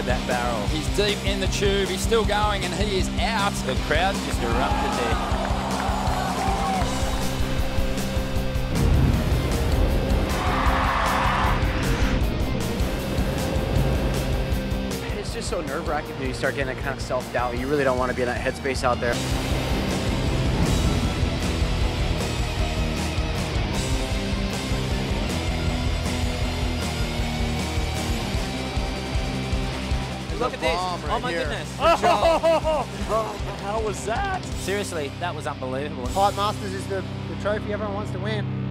barrel. He's deep in the tube. He's still going, and he is out. The crowd just erupted there. It's just so nerve-wracking when you start getting that kind of self-doubt. You really don't want to be in that headspace out there. Look at this. bomb oh my here. goodness. How was that? Seriously, that was unbelievable. Pipe Masters is the, the trophy everyone wants to win.